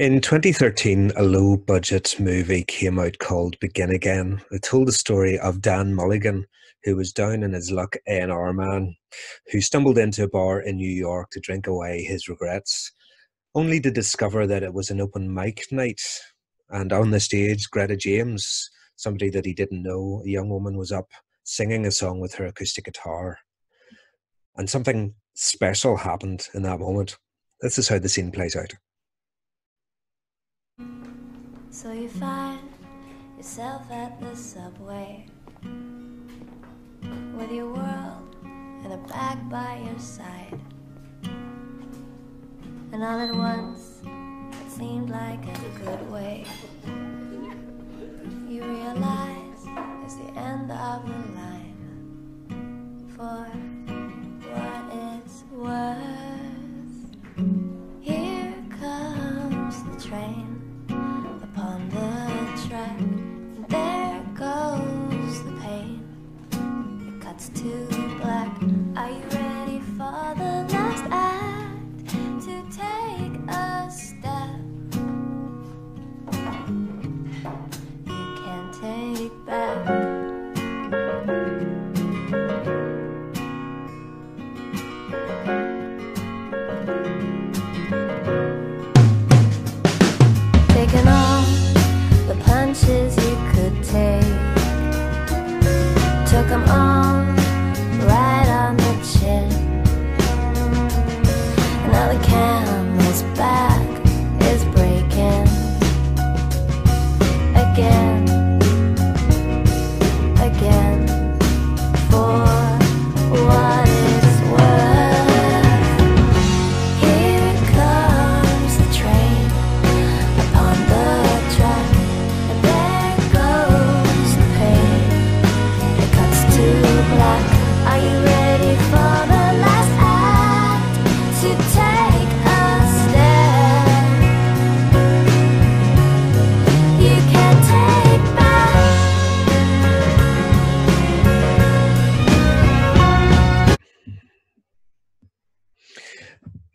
In 2013, a low budget movie came out called Begin Again. It told the story of Dan Mulligan, who was down in his luck A&R man, who stumbled into a bar in New York to drink away his regrets, only to discover that it was an open mic night. And on the stage, Gretta James, somebody that he didn't know, a young woman, was up singing a song with her acoustic guitar. And something special happened in that moment. This is how the scene plays out. So you find yourself at the subway with your world and a bag by your side. And all at once, it seemed like a good way. You realize it's the end of the line for what it's worth. Here comes the train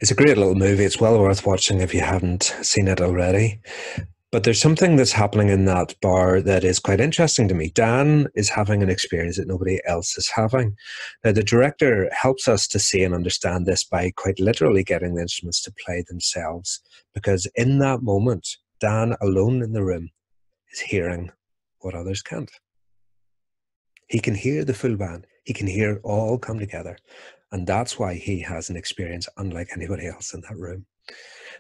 It's a great little movie. It's well worth watching if you haven't seen it already. But there's something that's happening in that bar that is quite interesting to me. Dan is having an experience that nobody else is having. Now, the director helps us to see and understand this by quite literally getting the instruments to play themselves. Because in that moment, Dan, alone in the room, is hearing what others can't. He can hear the full band, he can hear all come together. And that's why he has an experience unlike anybody else in that room.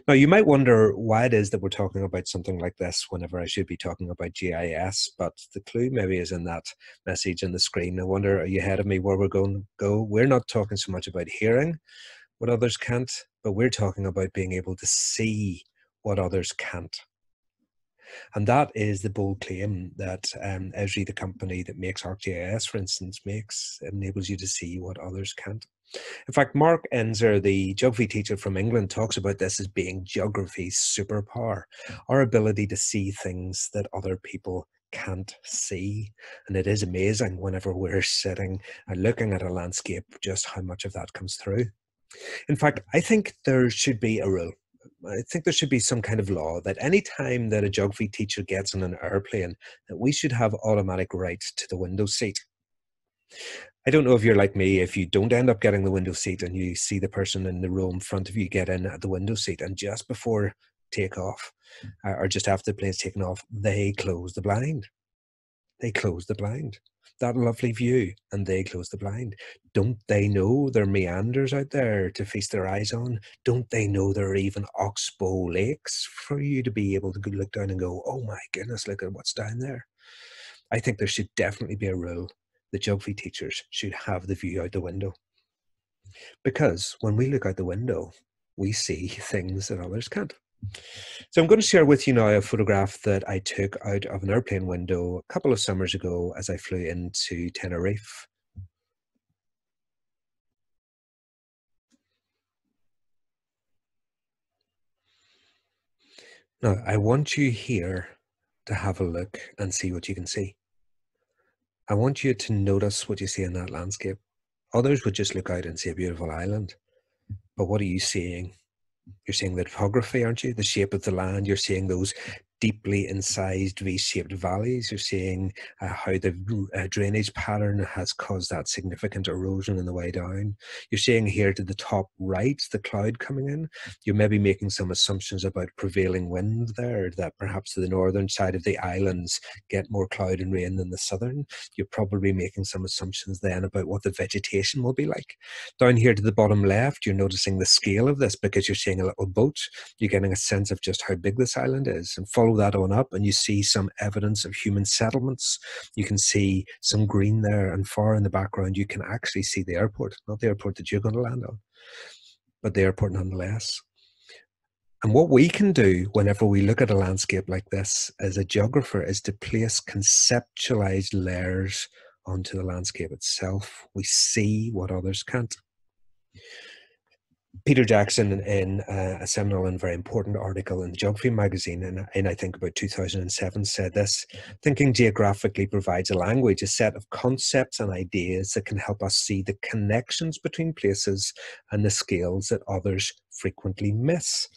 Now, you might wonder why it is that we're talking about something like this whenever I should be talking about GIS, but the clue maybe is in that message on the screen. I wonder, are you ahead of me where we're going to go? We're not talking so much about hearing what others can't, but we're talking about being able to see what others can't. And that is the bold claim that um, Esri, the company that makes ArcGIS, for instance, makes, enables you to see what others can't. In fact, Mark Enser, the geography teacher from England, talks about this as being geography's superpower, our ability to see things that other people can't see. And it is amazing whenever we're sitting and looking at a landscape, just how much of that comes through. In fact, I think there should be a rule. I think there should be some kind of law that any time that a geography teacher gets on an airplane, that we should have automatic right to the window seat. I don't know if you're like me, if you don't end up getting the window seat and you see the person in the row in front of you get in at the window seat, and just before takeoff, uh, or just after the plane's taken off, they close the blind. They close the blind. That lovely view, and they close the blind. Don't they know there are meanders out there to feast their eyes on? Don't they know there are even oxbow lakes for you to be able to look down and go, oh my goodness, look at what's down there? I think there should definitely be a rule the geography teachers should have the view out the window. Because when we look out the window, we see things that others can't. So I'm going to share with you now a photograph that I took out of an airplane window a couple of summers ago as I flew into Tenerife. Now, I want you here to have a look and see what you can see. I want you to notice what you see in that landscape. Others would just look out and see a beautiful island. But what are you seeing? You're seeing the topography, aren't you? The shape of the land. You're seeing those deeply incised V-shaped valleys. You're seeing uh, how the uh, drainage pattern has caused that significant erosion in the way down. You're seeing here to the top right the cloud coming in. You're maybe making some assumptions about prevailing wind there, that perhaps the northern side of the islands get more cloud and rain than the southern. You're probably making some assumptions then about what the vegetation will be like. Down here to the bottom left, you're noticing the scale of this because you're seeing a little boat. You're getting a sense of just how big this island is. And follow that on up and you see some evidence of human settlements. You can see some green there, and far in the background, you can actually see the airport, not the airport that you're going to land on, but the airport nonetheless. And what we can do whenever we look at a landscape like this as a geographer is to place conceptualized layers onto the landscape itself. We see what others can't. Peter Jackson, in uh, a seminal and very important article in the Geography magazine, in, in I think about 2007, said this Thinking geographically provides a language, a set of concepts and ideas that can help us see the connections between places and the scales that others frequently miss.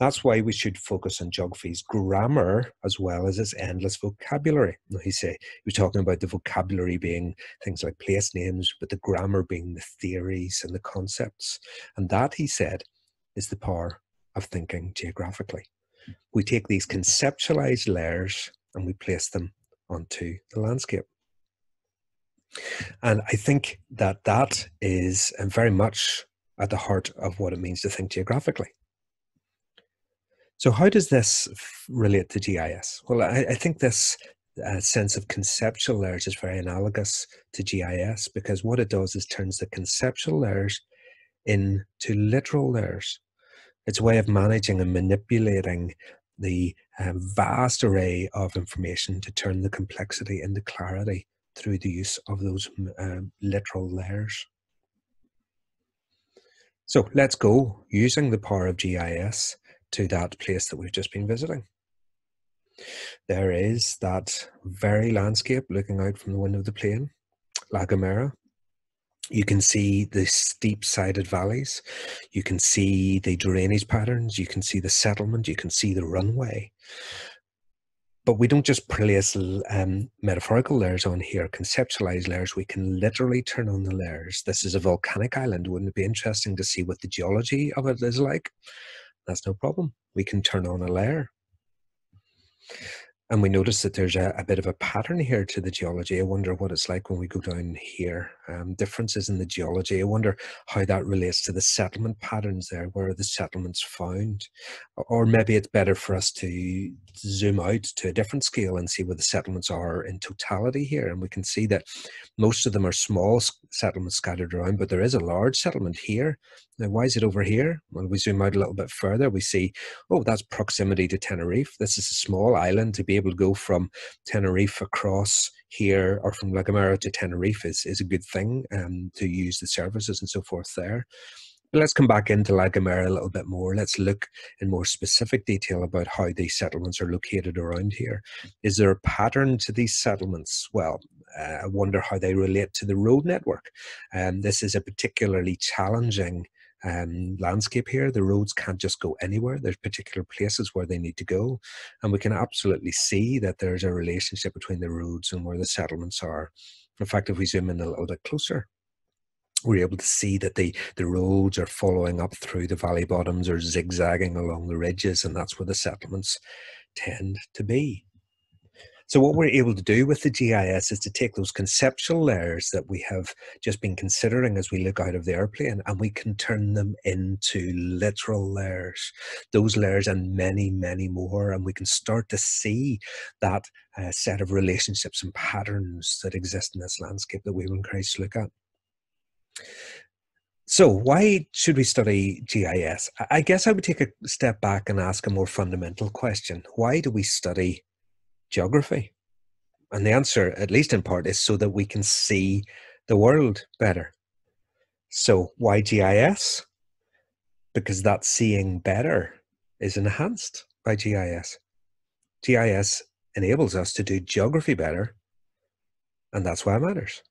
That's why we should focus on geography's grammar as well as its endless vocabulary. He say he was talking about the vocabulary being things like place names, but the grammar being the theories and the concepts. And that, he said, is the power of thinking geographically. We take these conceptualized layers and we place them onto the landscape. And I think that that is very much at the heart of what it means to think geographically. So, how does this relate to GIS? Well, I, I think this uh, sense of conceptual layers is very analogous to GIS because what it does is turns the conceptual layers into literal layers. It's a way of managing and manipulating the uh, vast array of information to turn the complexity into clarity through the use of those uh, literal layers. So let's go using the power of GIS to that place that we've just been visiting. There is that very landscape looking out from the window of the plane, La Gomera. You can see the steep sided valleys. You can see the drainage patterns. You can see the settlement. You can see the runway. But we don't just place um, metaphorical layers on here, conceptualized layers. We can literally turn on the layers. This is a volcanic island. Wouldn't it be interesting to see what the geology of it is like? That's no problem. We can turn on a layer. And we notice that there's a, a, bit of a pattern here to the geology. I wonder what it's like when we go down here. Um, differences in the geology. I wonder how that relates to the settlement patterns there. Where are the settlements found? Or maybe it's better for us to zoom out to a different scale and see where the settlements are in totality here. And we can see that most of them are small settlements scattered around, but there is a large settlement here. Now, why is it over here? When we zoom out a little bit further, we see, oh, that's proximity to Tenerife. This is a small island. To be able to go from Tenerife across here or from La Gomera to Tenerife is, is a good thing um, to use the services and so forth there. But let's come back into La Gomera a little bit more. Let's look in more specific detail about how these settlements are located around here. Is there a pattern to these settlements? Well, uh, I wonder how they relate to the road network. And um, this is a particularly challenging um, landscape here. The roads can't just go anywhere. There's particular places where they need to go. And we can absolutely see that there's a relationship between the roads and where the settlements are. In fact, if we zoom in a little bit closer, we're able to see that the, the roads are following up through the valley bottoms or zigzagging along the ridges, and that's where the settlements tend to be. So what we're able to do with the GIS is to take those conceptual layers that we have just been considering as we look out of the airplane and we can turn them into literal layers, those layers and many, many more. And we can start to see that uh, set of relationships and patterns that exist in this landscape that we were encouraged to look at. So, why should we study GIS? I guess I would take a step back and ask a more fundamental question. Why do we study geography? And the answer, at least in part, is so that we can see the world better. So, why GIS? Because that seeing better is enhanced by GIS. GIS enables us to do geography better, and that's why it matters.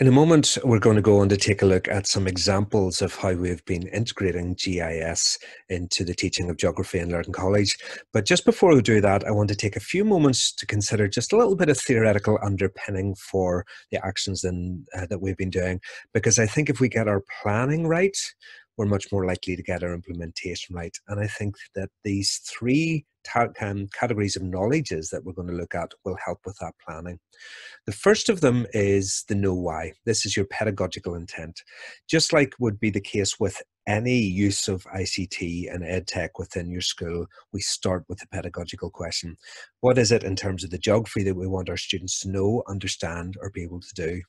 In a moment, we're going to go on to take a look at some examples of how we've been integrating GIS into the teaching of geography in Lurgan College. But just before we do that, I want to take a few moments to consider just a little bit of theoretical underpinning for the actions in, uh, that we've been doing. Because I think if we get our planning right, we're much more likely to get our implementation right. And I think that these three um, categories of knowledges that we're going to look at will help with that planning. The first of them is the know why. This is your pedagogical intent. Just like would be the case with any use of ICT and EdTech within your school, we start with the pedagogical question. What is it in terms of the geography that we want our students to know, understand, or be able to do?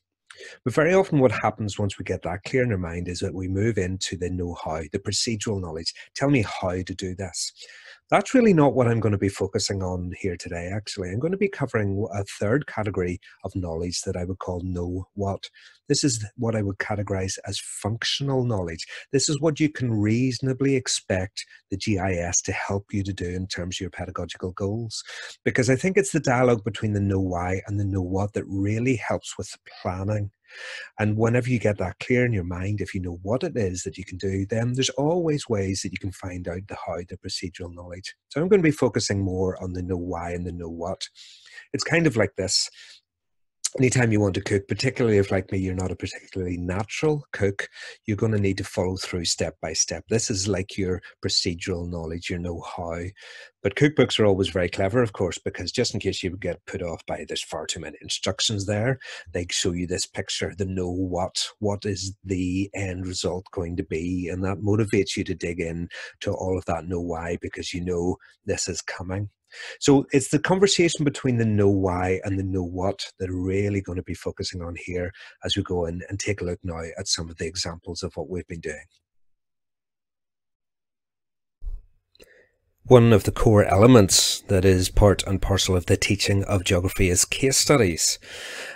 But very often, what happens once we get that clear in our mind is that we move into the know how, the procedural knowledge. Tell me how to do this. That's really not what I'm going to be focusing on here today, actually. I'm going to be covering a third category of knowledge that I would call know what. This is what I would categorize as functional knowledge. This is what you can reasonably expect the GIS to help you to do in terms of your pedagogical goals. Because I think it's the dialogue between the know why and the know what that really helps with the planning and whenever you get that clear in your mind, if you know what it is that you can do, then there's always ways that you can find out the how, the procedural knowledge. So I'm going to be focusing more on the know why and the know what. It's kind of like this anytime you want to cook, particularly if, like me, you're not a particularly natural cook, you're going to need to follow through step by step. This is like your procedural knowledge, your know how. But cookbooks are always very clever, of course, because just in case you get put off by there's far too many instructions there, they show you this picture, the know what, what is the end result going to be, and that motivates you to dig in to all of that know why because you know this is coming. So it's the conversation between the know why and the know what that are really going to be focusing on here as we go in and take a look now at some of the examples of what we've been doing. One of the core elements that is part and parcel of the teaching of geography is case studies.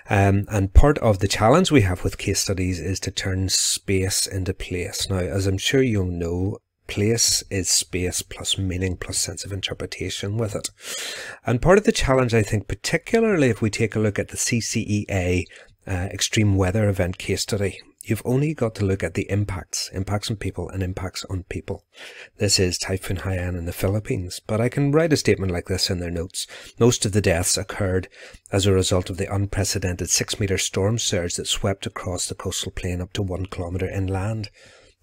Um, and part of the challenge we have with case studies is to turn space into place. Now, as I'm sure you'll know, place is space plus meaning plus sense of interpretation with it. And part of the challenge, I think, particularly if we take a look at the CCEA uh, extreme weather event case study, you've only got to look at the impacts, impacts on people and impacts on people. This is Typhoon Haiyan in the Philippines, but I can write a statement like this in their notes. Most of the deaths occurred as a result of the unprecedented six meter storm surge that swept across the coastal plain up to one kilometer inland.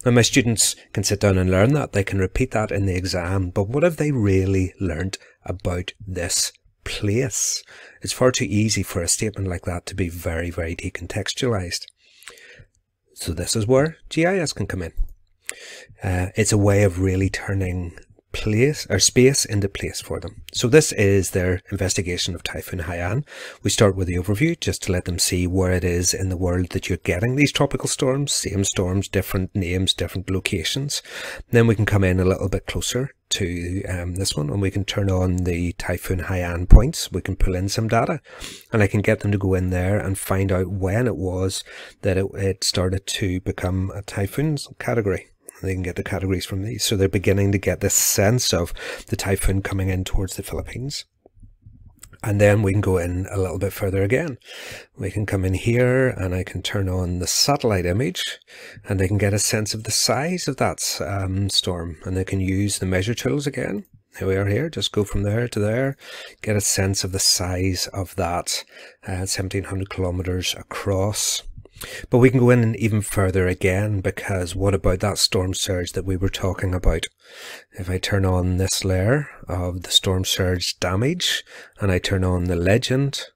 And my students can sit down and learn that. They can repeat that in the exam. But what have they really learnt about this place? It's far too easy for a statement like that to be very, very decontextualized. So this is where GIS can come in. Uh, it's a way of really turning place or space into place for them. So this is their investigation of Typhoon Haiyan. We start with the overview just to let them see where it is in the world that you're getting these tropical storms, same storms, different names, different locations. Then we can come in a little bit closer to um, this one and we can turn on the Typhoon Haiyan points. We can pull in some data and I can get them to go in there and find out when it was that it, it started to become a typhoon category they can get the categories from these. So they're beginning to get this sense of the typhoon coming in towards the Philippines. And then we can go in a little bit further again. We can come in here and I can turn on the satellite image and they can get a sense of the size of that um, storm and they can use the measure tools again. Here we are here, just go from there to there, get a sense of the size of that, uh, 1700 kilometers across. But we can go in even further again because what about that storm surge that we were talking about? If I turn on this layer of the storm surge damage and I turn on the legend,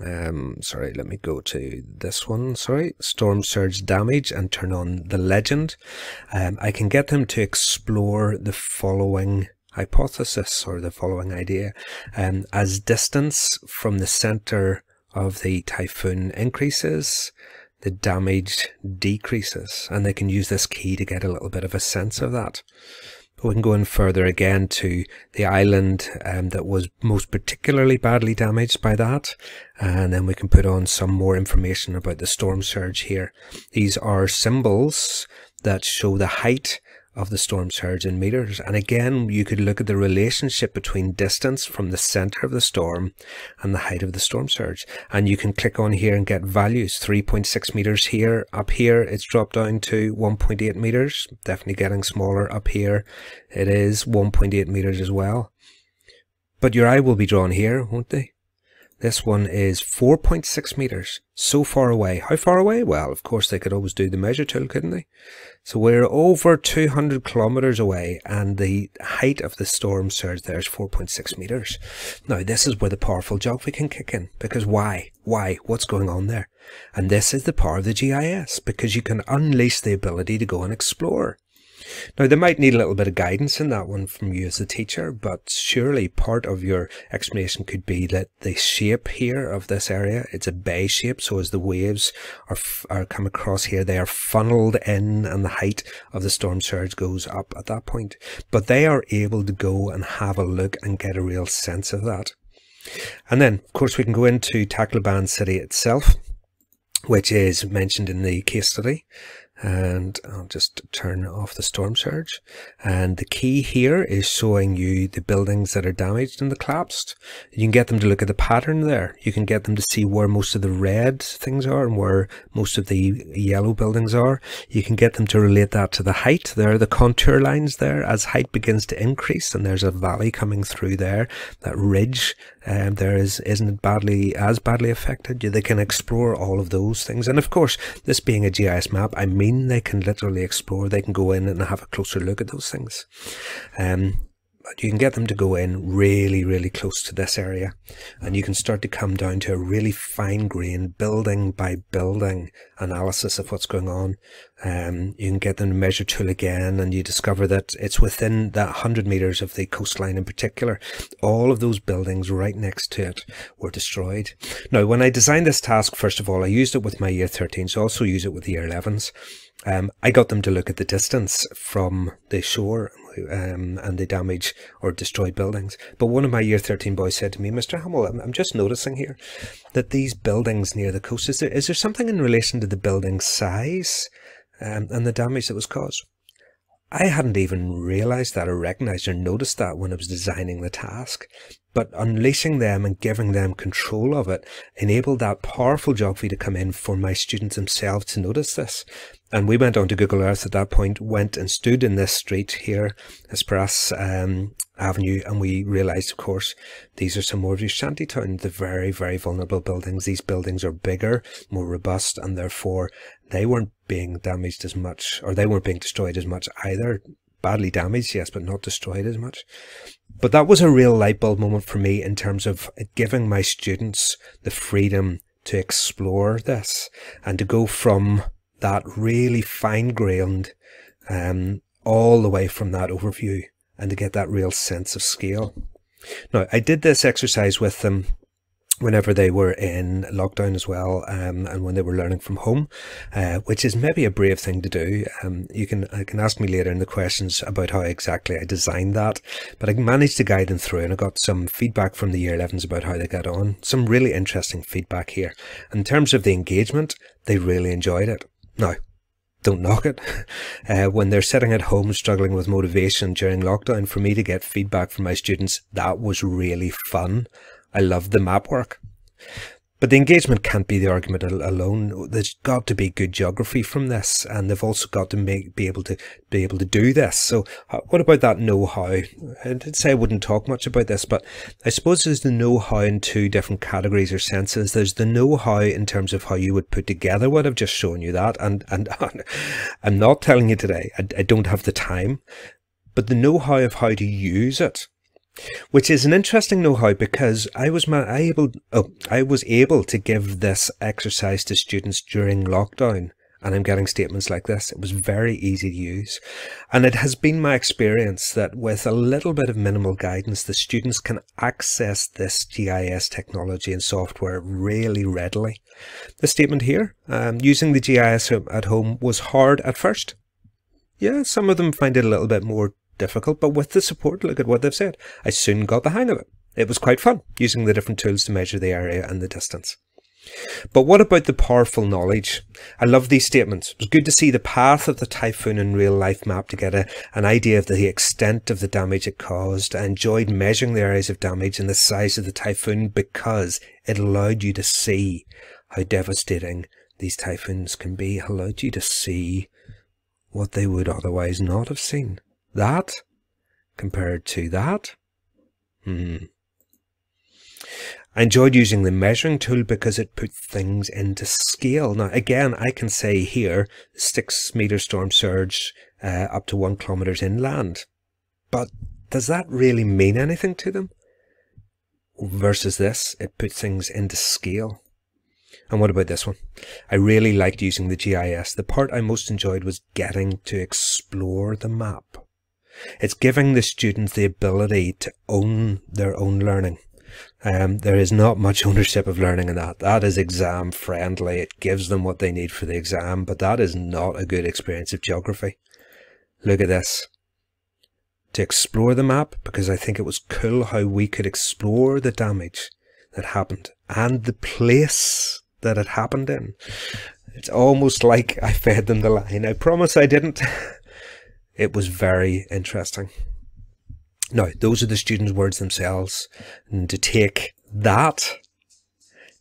um, sorry, let me go to this one, sorry, storm surge damage and turn on the legend, um, I can get them to explore the following hypothesis or the following idea um, as distance from the center of the typhoon increases the damage decreases and they can use this key to get a little bit of a sense of that. But we can go in further again to the island um, that was most particularly badly damaged by that and then we can put on some more information about the storm surge here. These are symbols that show the height of the storm surge in meters. And again, you could look at the relationship between distance from the center of the storm and the height of the storm surge. And you can click on here and get values 3.6 meters here. Up here, it's dropped down to 1.8 meters, definitely getting smaller. Up here, it is 1.8 meters as well. But your eye will be drawn here, won't they? This one is 4.6 meters, so far away. How far away? Well, of course, they could always do the measure tool, couldn't they? So we're over 200 kilometers away, and the height of the storm surge there is 4.6 meters. Now, this is where the powerful geography can kick in, because why? Why? What's going on there? And this is the power of the GIS, because you can unleash the ability to go and explore. Now, they might need a little bit of guidance in that one from you as a teacher, but surely part of your explanation could be that the shape here of this area, it's a bay shape. So as the waves are, are come across here, they are funneled in and the height of the storm surge goes up at that point. But they are able to go and have a look and get a real sense of that. And then, of course, we can go into Tacloban city itself, which is mentioned in the case study and I'll just turn off the storm surge. And the key here is showing you the buildings that are damaged and the collapsed. You can get them to look at the pattern there. You can get them to see where most of the red things are and where most of the yellow buildings are. You can get them to relate that to the height. There are the contour lines there as height begins to increase and there's a valley coming through there. That ridge um, there is isn't badly as badly affected. They can explore all of those things. And of course, this being a GIS map, I mean they can literally explore. They can go in and have a closer look at those things. Um, you can get them to go in really, really close to this area and you can start to come down to a really fine grained building by building analysis of what's going on. Um, you can get them to measure tool again and you discover that it's within that 100 meters of the coastline in particular. All of those buildings right next to it were destroyed. Now, when I designed this task, first of all, I used it with my year 13s, I also use it with the year 11s. Um, I got them to look at the distance from the shore um, and the damage or destroyed buildings. But one of my year 13 boys said to me, Mr. Hamill, I'm, I'm just noticing here that these buildings near the coast, is there, is there something in relation to the building size um, and the damage that was caused? I hadn't even realized that or recognized or noticed that when I was designing the task. But unleashing them and giving them control of it enabled that powerful job geography to come in for my students themselves to notice this. And we went on to Google Earth at that point, went and stood in this street here, Esparras um, Avenue, and we realised, of course, these are some more of your shantytown, the very, very vulnerable buildings. These buildings are bigger, more robust, and therefore they weren't being damaged as much, or they weren't being destroyed as much either. Badly damaged, yes, but not destroyed as much. But that was a real light bulb moment for me in terms of giving my students the freedom to explore this and to go from that really fine grained um, all the way from that overview and to get that real sense of scale. Now, I did this exercise with them whenever they were in lockdown as well um, and when they were learning from home uh, which is maybe a brave thing to do um, you can I can ask me later in the questions about how exactly I designed that but I managed to guide them through and I got some feedback from the year 11s about how they got on some really interesting feedback here in terms of the engagement they really enjoyed it now, don't knock it. Uh, when they're sitting at home struggling with motivation during lockdown, for me to get feedback from my students, that was really fun. I love the map work. But the engagement can't be the argument alone. There's got to be good geography from this, and they've also got to make, be able to be able to do this. So, uh, what about that know-how? I did say I wouldn't talk much about this, but I suppose there's the know-how in two different categories or senses. There's the know-how in terms of how you would put together what I've just shown you that, and and I'm not telling you today. I, I don't have the time, but the know-how of how to use it which is an interesting know-how because I was able oh, I was able to give this exercise to students during lockdown and I'm getting statements like this. It was very easy to use. And it has been my experience that with a little bit of minimal guidance, the students can access this GIS technology and software really readily. The statement here, um, using the GIS at home was hard at first. Yeah, some of them find it a little bit more difficult, but with the support, look at what they've said. I soon got the hang of it. It was quite fun using the different tools to measure the area and the distance. But what about the powerful knowledge? I love these statements. It was good to see the path of the typhoon in real life map to get an idea of the extent of the damage it caused. I enjoyed measuring the areas of damage and the size of the typhoon because it allowed you to see how devastating these typhoons can be, allowed you to see what they would otherwise not have seen. That compared to that. Hmm. I enjoyed using the measuring tool because it put things into scale. Now, again, I can say here, six meter storm surge uh, up to one kilometers inland. But does that really mean anything to them? Versus this, it put things into scale. And what about this one? I really liked using the GIS. The part I most enjoyed was getting to explore the map. It's giving the students the ability to own their own learning. Um, there is not much ownership of learning in that. That is exam friendly. It gives them what they need for the exam, but that is not a good experience of geography. Look at this. To explore the map, because I think it was cool how we could explore the damage that happened and the place that it happened in. It's almost like I fed them the line. I promise I didn't. it was very interesting. Now, those are the students' words themselves. And to take that,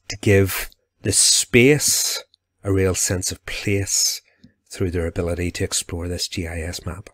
to give the space a real sense of place through their ability to explore this GIS map.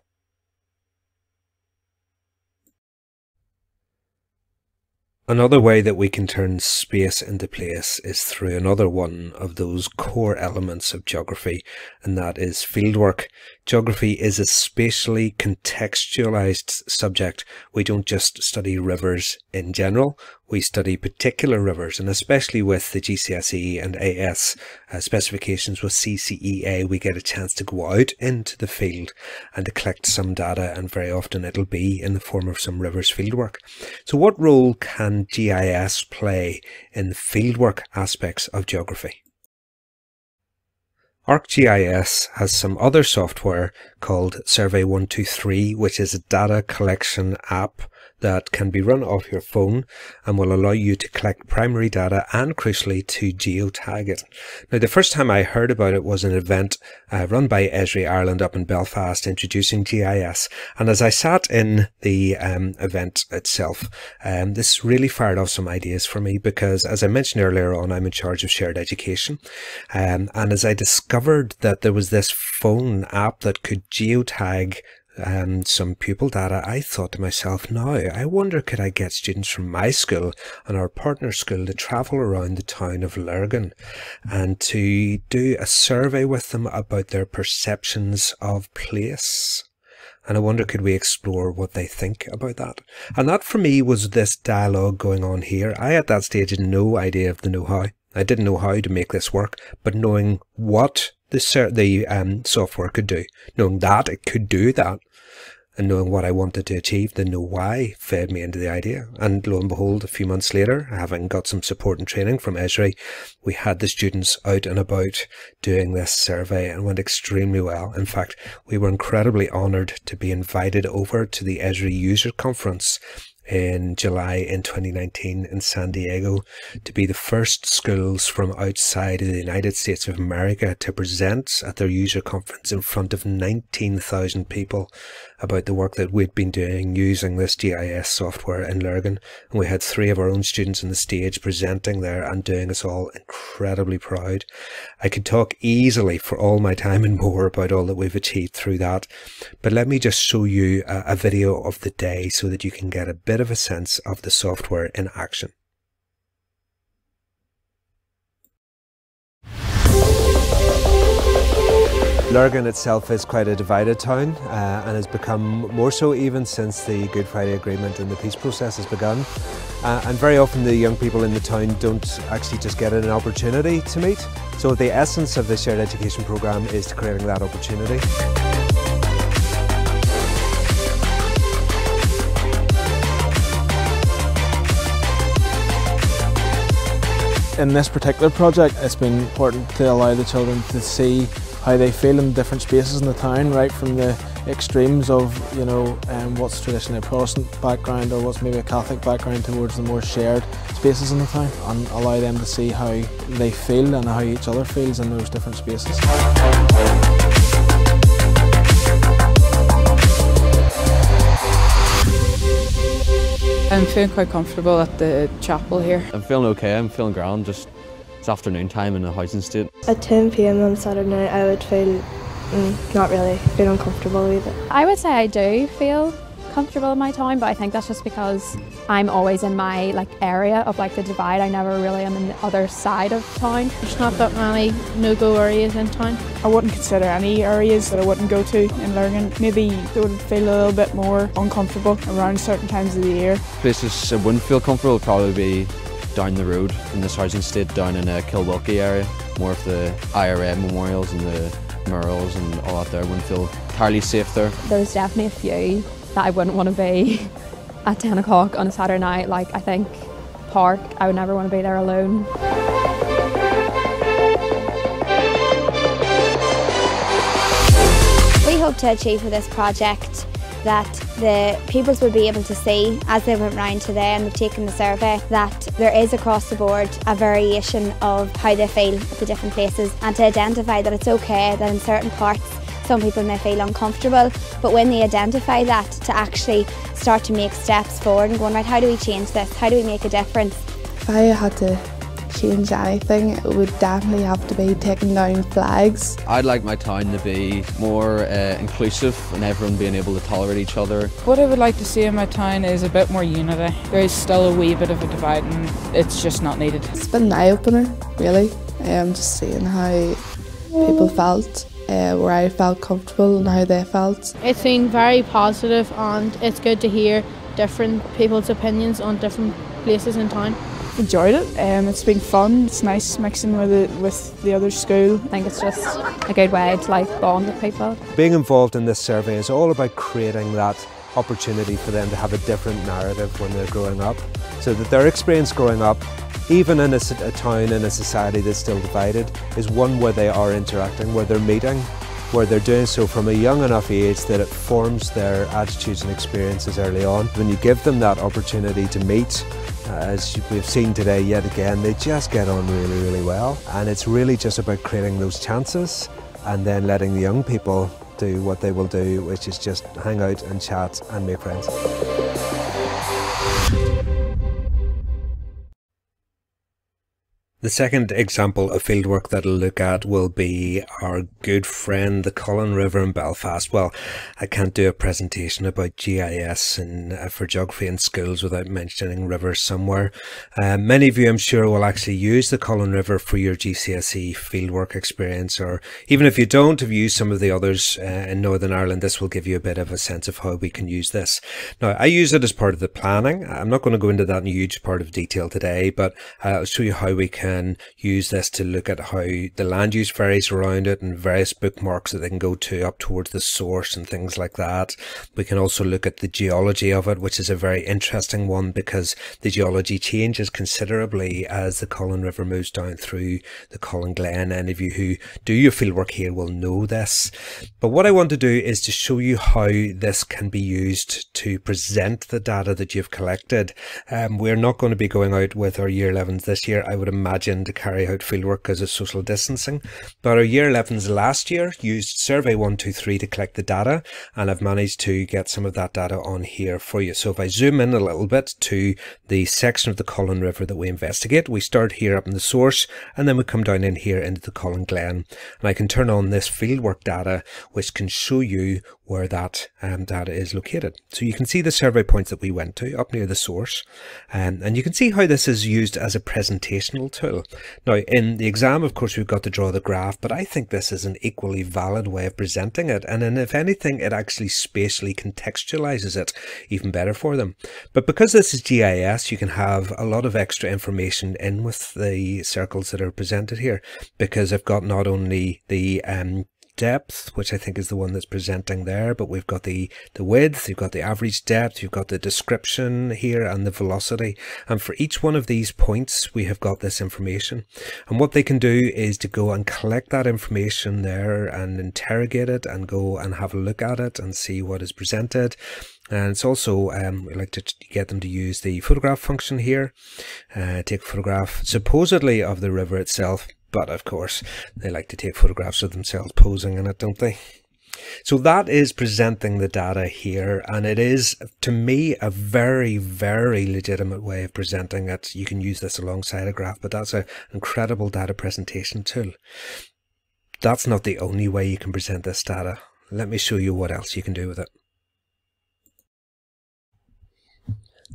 Another way that we can turn space into place is through another one of those core elements of geography, and that is fieldwork. Geography is a spatially contextualized subject. We don't just study rivers in general, we study particular rivers, and especially with the GCSE and AS uh, specifications with CCEA, we get a chance to go out into the field and to collect some data, and very often it'll be in the form of some rivers fieldwork. So, what role can GIS play in the fieldwork aspects of geography? ArcGIS has some other software called Survey 123, which is a data collection app that can be run off your phone and will allow you to collect primary data and crucially to geotag it. Now the first time I heard about it was an event uh, run by Esri Ireland up in Belfast introducing GIS and as I sat in the um, event itself um, this really fired off some ideas for me because as I mentioned earlier on I'm in charge of shared education um, and as I discovered that there was this phone app that could geotag um, some pupil data, I thought to myself, now, I wonder could I get students from my school and our partner school to travel around the town of Lurgan and to do a survey with them about their perceptions of place. And I wonder could we explore what they think about that? And that for me was this dialogue going on here. I at that stage had no idea of the know-how. I didn't know how to make this work, but knowing what the, the um, software could do, knowing that it could do that, and knowing what I wanted to achieve, the know why fed me into the idea. And lo and behold, a few months later, having got some support and training from Esri, we had the students out and about doing this survey and went extremely well. In fact, we were incredibly honoured to be invited over to the Esri User Conference in July in 2019 in San Diego to be the first schools from outside of the United States of America to present at their user conference in front of 19,000 people about the work that we'd been doing using this GIS software in Lurgan. And we had three of our own students on the stage presenting there and doing us all incredibly proud. I could talk easily for all my time and more about all that we've achieved through that. But let me just show you a, a video of the day so that you can get a bit of a sense of the software in action. Lurgan itself is quite a divided town uh, and has become more so even since the Good Friday Agreement and the peace process has begun. Uh, and very often the young people in the town don't actually just get an opportunity to meet. So the essence of the shared education programme is to creating that opportunity. In this particular project, it's been important to allow the children to see how they feel in different spaces in the town, right from the extremes of you know um, what's traditionally a Protestant background or what's maybe a Catholic background towards the more shared spaces in the town, and allow them to see how they feel and how each other feels in those different spaces. I'm feeling quite comfortable at the chapel here. I'm feeling okay, I'm feeling grand, just it's afternoon time in a housing estate. At 10 pm on Saturday night, I would feel mm, not really, feel uncomfortable with it. I would say I do feel comfortable in my town, but I think that's just because I'm always in my like area of like the divide. I never really am in the other side of town. There's not that many no-go areas in town. I wouldn't consider any areas that I wouldn't go to in Lurgan. Maybe they would feel a little bit more uncomfortable around certain times of the year. Places I wouldn't feel comfortable would probably be down the road in this housing estate down in uh, Kilwilkie area. More of the IRA memorials and the murals and all that there. Wouldn't feel entirely safe there. There's definitely a few that I wouldn't want to be at 10 o'clock on a Saturday night. Like, I think Park, I would never want to be there alone. We hope to achieve with this project that the pupils will be able to see as they went round today and we've taken the survey that there is across the board a variation of how they feel at the different places and to identify that it's okay that in certain parts some people may feel uncomfortable. But when they identify that to actually start to make steps forward and going right how do we change this? How do we make a difference? If I had to change anything, it would definitely have to be taking down flags. I'd like my town to be more uh, inclusive and everyone being able to tolerate each other. What I would like to see in my town is a bit more unity. There is still a wee bit of a divide and it's just not needed. It's been an eye-opener, really. Um, just seeing how people felt. Uh, where I felt comfortable and how they felt. It's been very positive and it's good to hear different people's opinions on different places in town enjoyed it. Um, it's been fun. It's nice mixing with it with the other school. I think it's just a good way to like bond with people. Being involved in this survey is all about creating that opportunity for them to have a different narrative when they're growing up, so that their experience growing up even in a, a town in a society that's still divided, is one where they are interacting, where they're meeting, where they're doing so from a young enough age that it forms their attitudes and experiences early on. When you give them that opportunity to meet Uh, as we've seen today yet again, they just get on really, really well. And it's really just about creating those chances and then letting the young people do what they will do, which is just hang out and chat and make friends. The second example of fieldwork that I'll look at will be our good friend, the Colin River in Belfast. Well, I can't do a presentation about GIS and uh, for geography in schools without mentioning rivers somewhere. Uh, many of you, I'm sure, will actually use the Colin River for your GCSE fieldwork experience, or even if you don't have used some of the others uh, in Northern Ireland, this will give you a bit of a sense of how we can use this. Now, I use it as part of the planning. I'm not going to go into that in huge part of detail today, but uh, I'll show you how we can can use this to look at how the land use varies around it and various bookmarks that they can go to up towards the source and things like that. We can also look at the geology of it, which is a very interesting one because the geology changes considerably as the Colin River moves down through the Colin Glen. Any of you who do your fieldwork here will know this. But what I want to do is to show you how this can be used to present the data that you've collected. Um, we're not going to be going out with our year 11s this year, I would imagine imagine to carry out fieldwork because of social distancing. But our year 11s last year used Survey 123 to collect the data, and I've managed to get some of that data on here for you. So if I zoom in a little bit to the section of the Colin River that we investigate, we start here up in the source, and then we come down in here into the Colin Glen. And I can turn on this fieldwork data, which can show you where that um, data is located. So you can see the survey points that we went to up near the source, um, and you can see how this is used as a presentational tool. Now, in the exam, of course, we've got to draw the graph, but I think this is an equally valid way of presenting it, and then if anything, it actually spatially contextualizes it even better for them. But because this is GIS, you can have a lot of extra information in with the circles that are presented here, because I've got not only the um, depth, which I think is the one that's presenting there, but we've got the, the width, you've got the average depth, you've got the description here and the velocity. And for each one of these points, we have got this information. And what they can do is to go and collect that information there and interrogate it and go and have a look at it and see what is presented. And it's also, um, we like to get them to use the photograph function here, uh, take a photograph supposedly of the river itself, but of course they like to take photographs of themselves posing in it, don't they? So that is presenting the data here, and it is, to me, a very, very legitimate way of presenting it. You can use this alongside a graph, but that's an incredible data presentation tool. That's not the only way you can present this data. Let me show you what else you can do with it.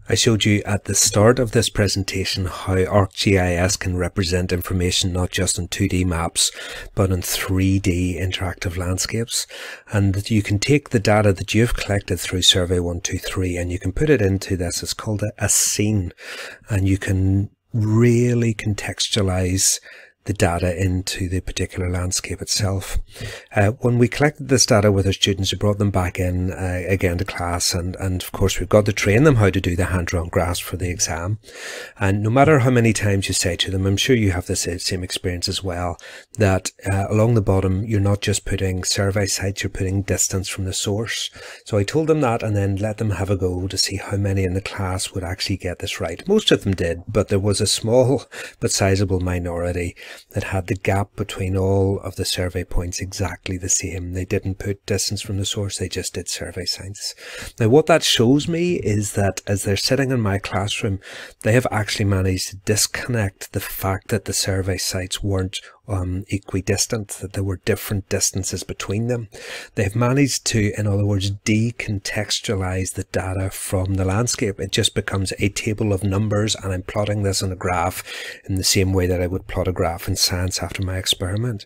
I showed you at the start of this presentation how ArcGIS can represent information not just on 2D maps, but on 3D interactive landscapes. And that you can take the data that you've collected through Survey 123 and you can put it into this. It's called a, a scene. And you can really contextualize the data into the particular landscape itself. Uh, when we collected this data with our students, we brought them back in uh, again to class, and, and of course we've got to train them how to do the hand-drawn graphs for the exam. And no matter how many times you say to them, I'm sure you have the same experience as well, that uh, along the bottom you're not just putting survey sites, you're putting distance from the source. So I told them that and then let them have a go to see how many in the class would actually get this right. Most of them did, but there was a small but sizable minority that had the gap between all of the survey points exactly the same. They didn't put distance from the source, they just did survey sites. Now what that shows me is that as they're sitting in my classroom, they have actually managed to disconnect the fact that the survey sites weren't um, equidistant, that there were different distances between them. They've managed to, in other words, decontextualize the data from the landscape. It just becomes a table of numbers and I'm plotting this on a graph in the same way that I would plot a graph in science after my experiment.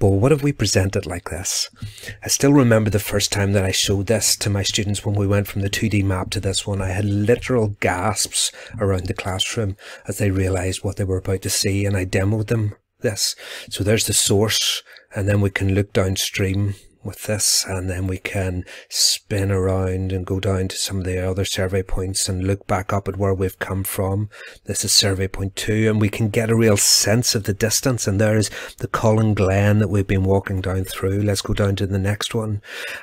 But what if we present it like this? I still remember the first time that I showed this to my students when we went from the 2D map to this one. I had literal gasps around the classroom as they realized what they were about to see and I demoed them this. So there's the source and then we can look downstream with this and then we can spin around and go down to some of the other survey points and look back up at where we've come from. This is survey point two and we can get a real sense of the distance and there's the Colin Glen that we've been walking down through. Let's go down to the next one.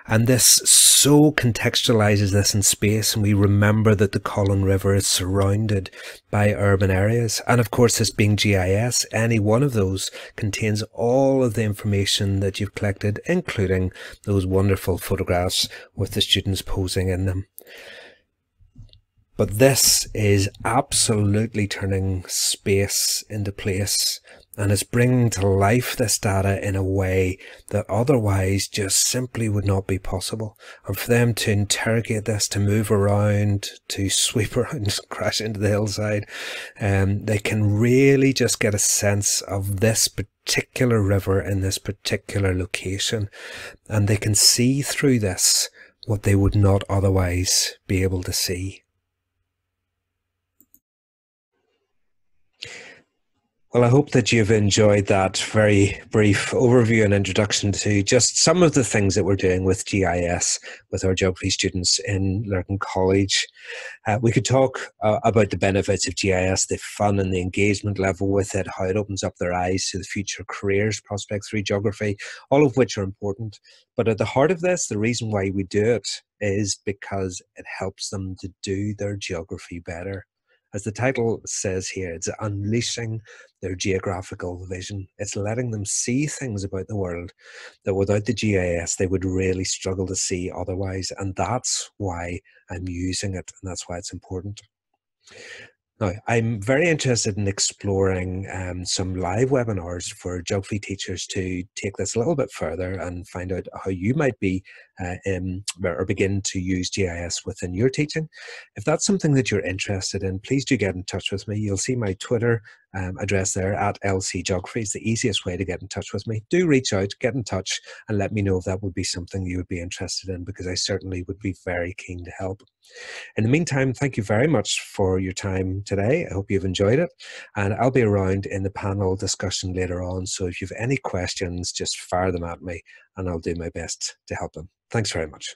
And this so contextualizes this in space and we remember that the Colin River is surrounded by urban areas. And of course, this being GIS, any one of those contains all of the information that you've collected, including those wonderful photographs with the students posing in them. But this is absolutely turning space into place and it's bringing to life this data in a way that otherwise just simply would not be possible. And for them to interrogate this, to move around, to sweep around crash into the hillside, um, they can really just get a sense of this particular river in this particular location. And they can see through this what they would not otherwise be able to see. Well, I hope that you've enjoyed that very brief overview and introduction to just some of the things that we're doing with GIS with our geography students in Lurgan College. Uh, we could talk uh, about the benefits of GIS, the fun and the engagement level with it, how it opens up their eyes to the future careers prospects through geography, all of which are important. But at the heart of this, the reason why we do it is because it helps them to do their geography better as the title says here, it's unleashing their geographical vision. It's letting them see things about the world that without the GIS they would really struggle to see otherwise. And that's why I'm using it, and that's why it's important. Now, I'm very interested in exploring um, some live webinars for geography teachers to take this a little bit further and find out how you might be uh, in, or begin to use GIS within your teaching. If that's something that you're interested in, please do get in touch with me. You'll see my Twitter um, address there at LC Geography. It's the easiest way to get in touch with me. Do reach out, get in touch, and let me know if that would be something you would be interested in because I certainly would be very keen to help. In the meantime, thank you very much for your time today. I hope you've enjoyed it. And I'll be around in the panel discussion later on. So if you have any questions, just fire them at me and I'll do my best to help them. Thanks very much.